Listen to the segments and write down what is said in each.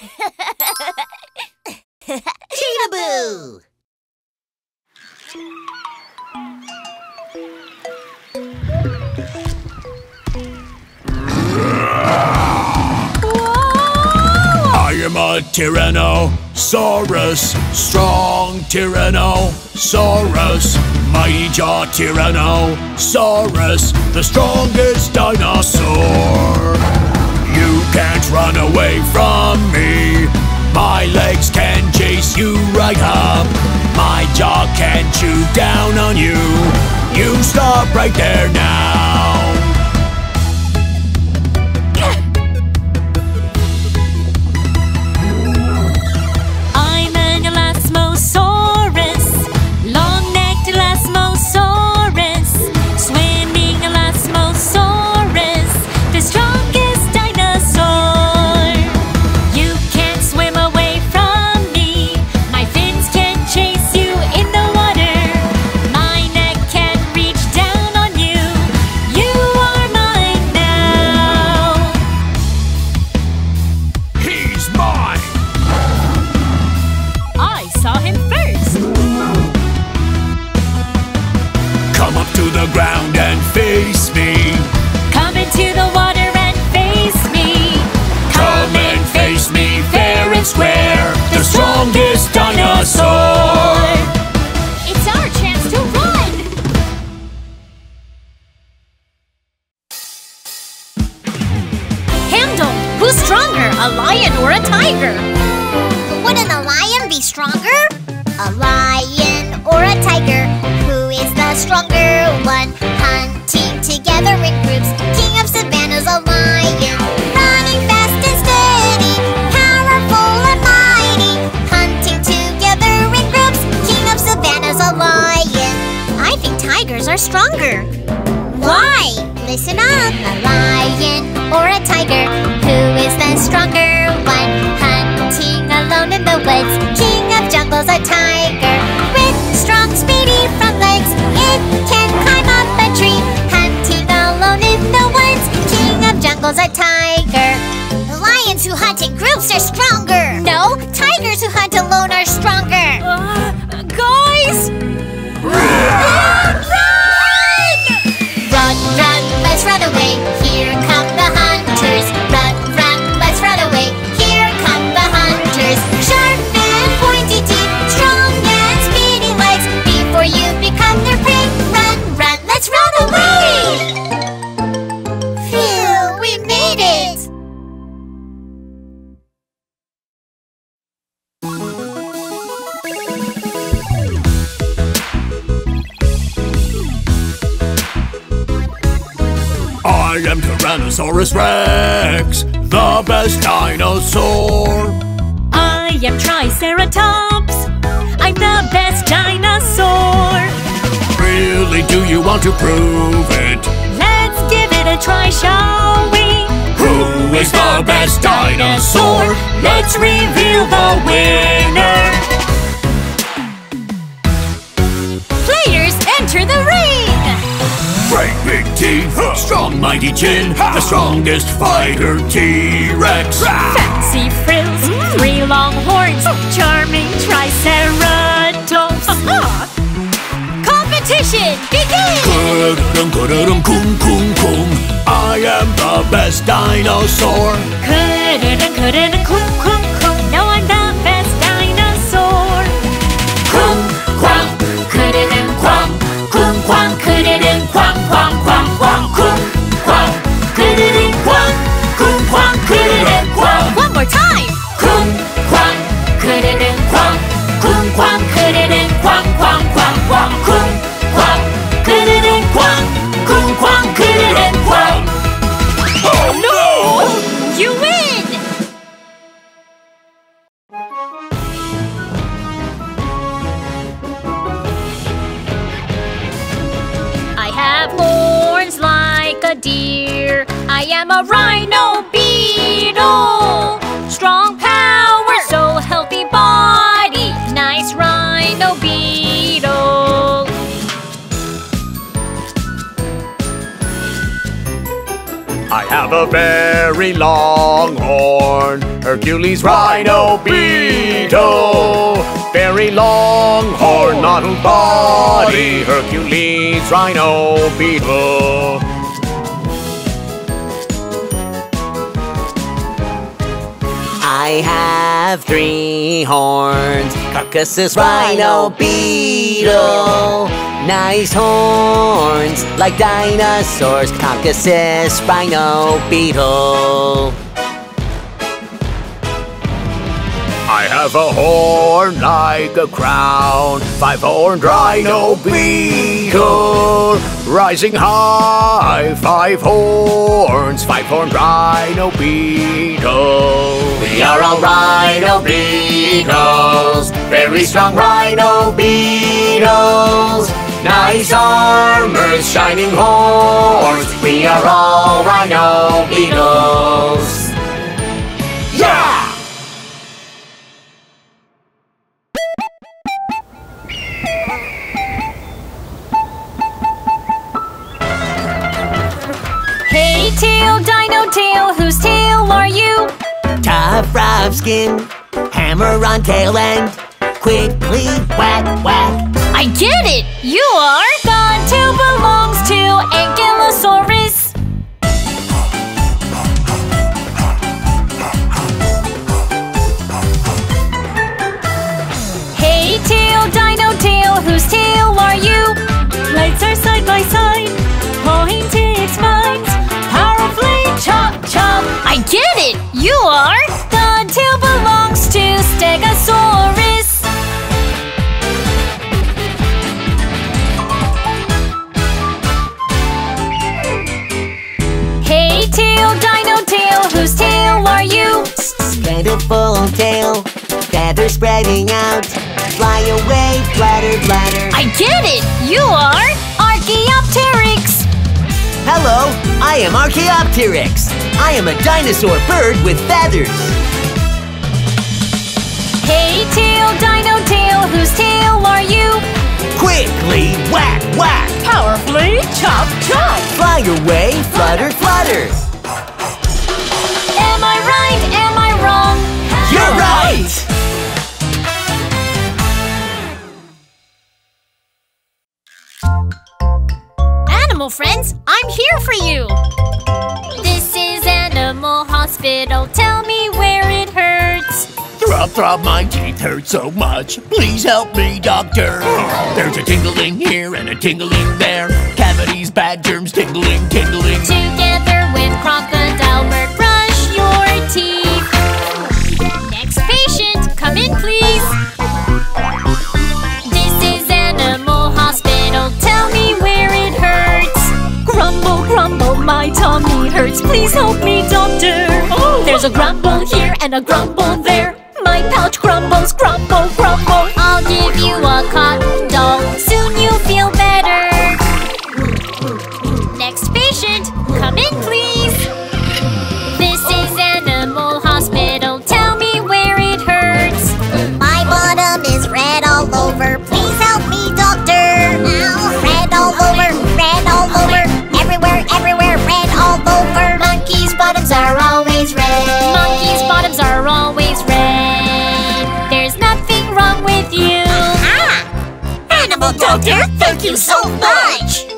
Cheetah Boo! I am a Tyrannosaurus, strong Tyrannosaurus, mighty jaw Tyrannosaurus, the strongest dinosaur. You can't run away from me. My legs can chase you right up. My jaw can chew down on you. You stop right there now. A lion or a tiger? Wouldn't a lion be stronger? A lion or a tiger? Who is the stronger one? Hunting together in groups. King of savannas, a lion. Running fast and steady. Powerful and mighty. Hunting together in groups. King of savannas, a lion. I think tigers are stronger. Why? Listen up. A lion or a tiger? Who is the stronger one? Hunting alone in the woods. King of jungles, a tiger. With strong, speedy front legs, it can climb up a tree. Hunting alone in the woods. King of jungles, a tiger. Lions who hunt in groups are stronger. No, tigers who hunt alone are stronger. Uh, guys! Run! Run, run, let's run away. Here I am Tyrannosaurus Rex, the best dinosaur. I am Triceratops. I'm the best dinosaur. Really, do you want to prove it? Let's give it a try, shall we? Who is the best dinosaur? Let's reveal the winner. Players enter the ring. Great big teeth, strong mighty chin, the strongest fighter T-Rex. Fancy frills, mm. three long horns, charming Triceratops. Uh-huh. Competition begin! Kudum kudum kum kum kum. I am the best dinosaur. Couldn't, couldn't, deer. I am a rhino beetle. Strong power, so healthy body. Nice rhino beetle. I have a very long horn. Hercules Rhino Beetle. Very long horn, not a body. Hercules Rhino Beetle. I have three horns. Caucasus rhino beetle. Nice horns like dinosaurs. Caucasus rhino beetle. I have a horn like a crown, five horned rhino beetle, rising high, five horns, five horned rhino beetle. We are all rhino beetles, very strong rhino beetles. Nice armor, shining horns. We are all rhino beetles. Rough skin. Hammer on tail end. Quickly whack whack. I get it! You are! The tail belongs to Ankylosaurus. Hey, tail, dino tail, whose tail are you? Lights are side by side, pointed spines, powerfully chop chop. I get it! You are! Feathers spreading out. Fly away, flutter, flutter. I get it! You are Archaeopteryx! Hello, I am Archaeopteryx. I am a dinosaur bird with feathers. Hey, tail, dino tail, whose tail are you? Quickly whack whack. Powerfully chop chop! Fly away, flutter, flutter. Am Animal friends, I'm here for you! This is Animal Hospital. Tell me where it hurts. Throb, throb, my teeth hurt so much. Please help me, doctor. There's a tingling here and a tingling there. Cavities, bad germs, tingling, tingling. Together hurts. Please help me, doctor. There's a grumble here and a grumble there. My pouch grumbles, grumble, grumble. I'll give you a doctor, thank you so much!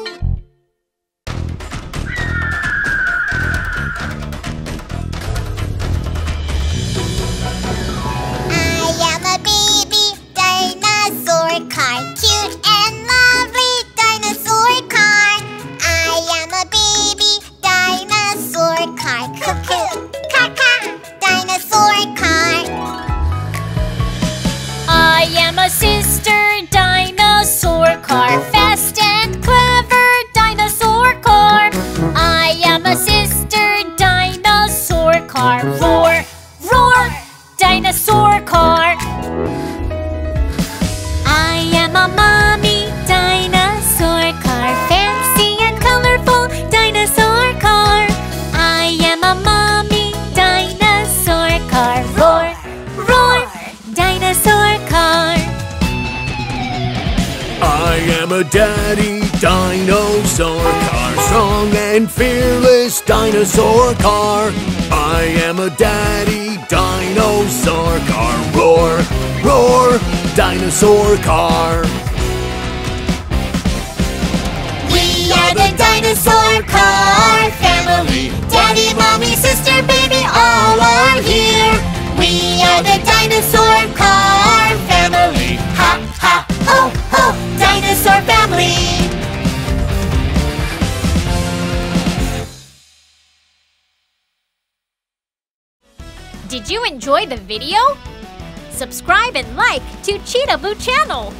Daddy dinosaur car, strong and fearless dinosaur car. I am a daddy dinosaur car. Roar, roar, dinosaur car. We are the dinosaur car family. Daddy, mommy, sister, baby, all are here. We are the dinosaur car you enjoy the video? Subscribe and like to Cheetahboo channel.